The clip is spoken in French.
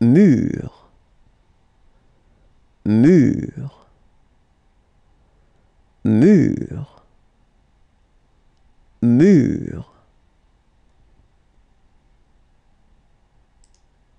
mur, mur, mur, mur.